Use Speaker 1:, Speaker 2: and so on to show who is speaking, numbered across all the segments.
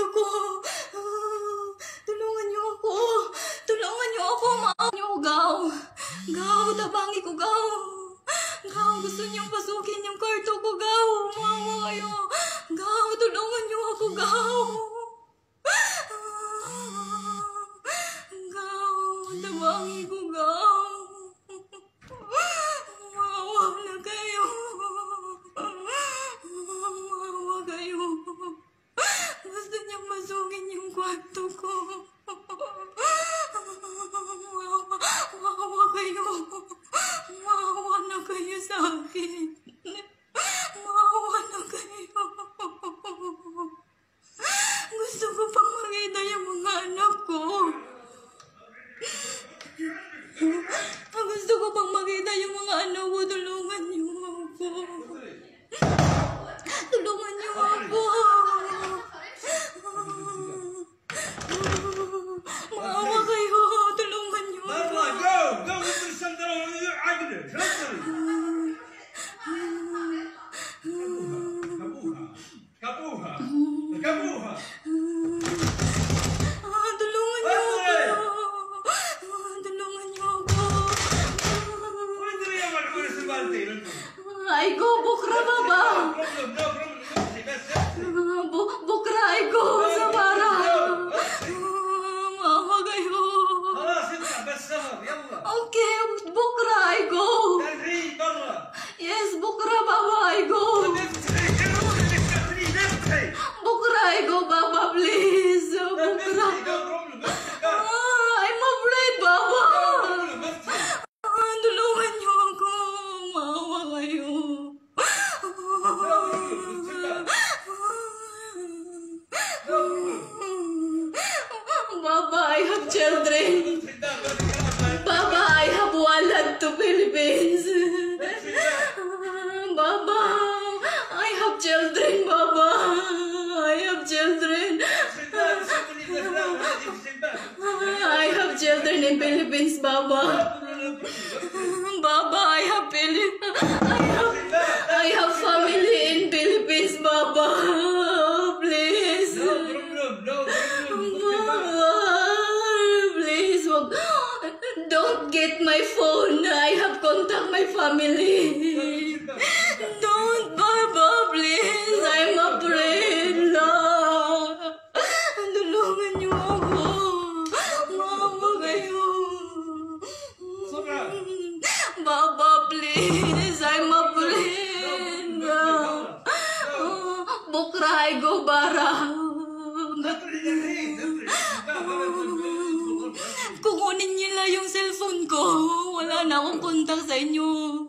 Speaker 1: とこ。Masukin yung kwarto ko. Justin! Kabuha! Kabuha! Kabuha! Kabuha! Ah, tulungan niyo ako! Ah, tulungan niyo ako! Ano na
Speaker 2: yaman ko na sa balde?
Speaker 1: Ay ko, bukra ba ba? Bukra ay ko sa
Speaker 2: para!
Speaker 1: Okay, bukra!
Speaker 2: I
Speaker 1: go? Bukra I go, Baba, please. Bukra. Baba, I have children. Baba, I have wallet to Philippines. In Philippines, Baba. Baba, I have Philip. I have, I have family in Philippines, Baba. Please. Baba, please. Don't get my phone. I have contact my family. Bukray go bara. Kukunin nila yung cellphone ko. Wala na akong kontak sa inyo.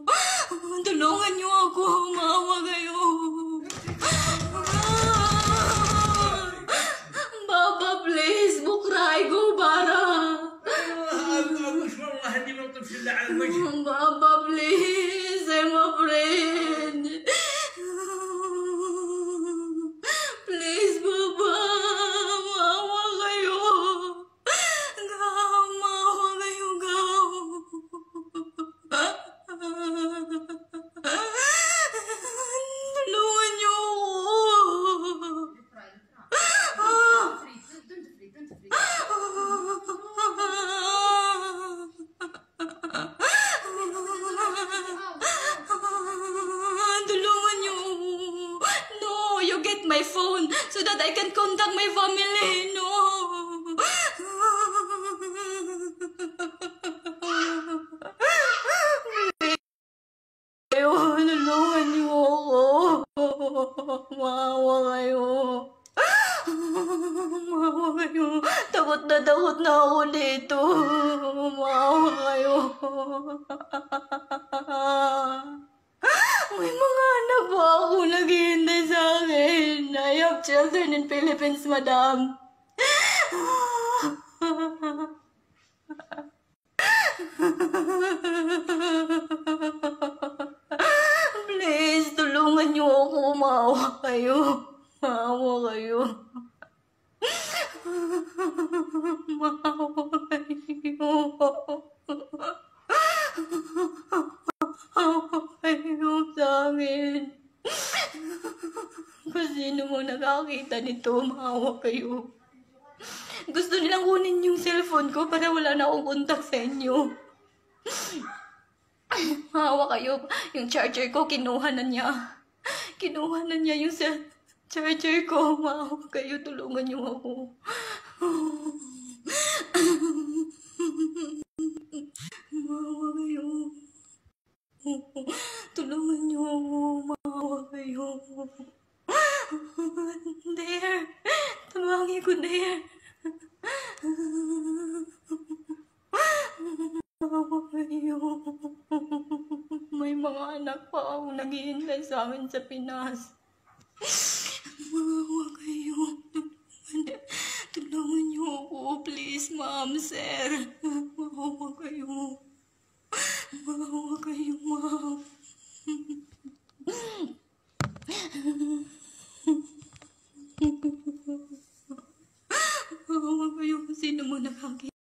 Speaker 1: Contact my family. No. Kayo, tulungan niyo ako. Maawa kayo. Maawa kayo. Takot na takot na ako dito. Maawa kayo. May mga anak ba ako naghihintay children in Philippines, madam. Please, tulungan niyo ako. Maawa kayo. Maawa kayo. Maawa kayo. Maawa kayo sa amin. Sino mo nakakita nito, maawa kayo. Gusto nilang kunin yung cellphone ko para wala na akong kontak sa inyo. Maawa kayo. Yung charger ko, kinuha na niya. Kinuha na niya yung sa charger ko. Maawa kayo. Tulungan niyo ako. Maawa kayo. Tulungan niyo ako. Maawa kayo. There. Tumangin ko there. May mga anak pa ako naghihintay sa amin sa Pinas. Maawa kayo. Tulungan, niyo ako. Please, ma'am, sir. Maawa kayo. Maawa